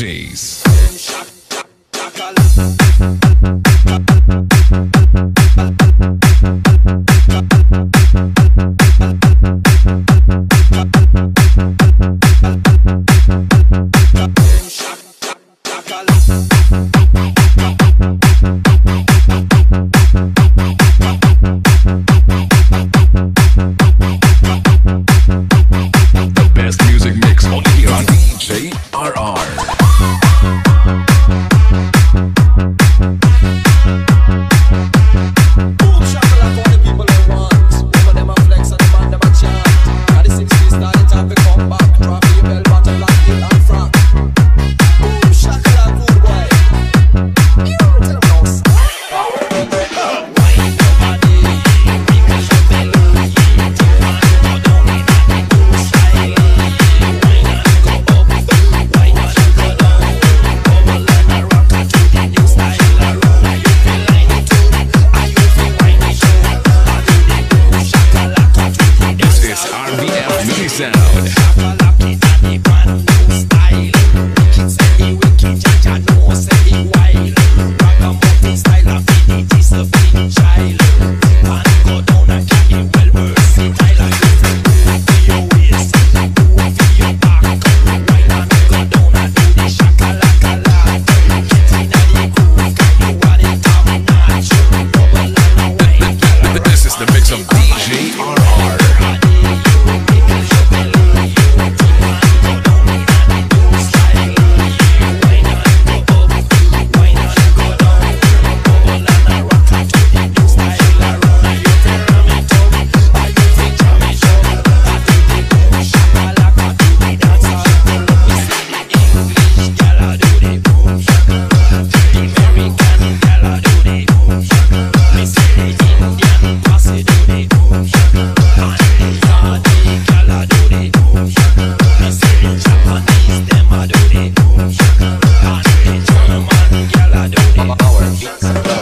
DJs. Our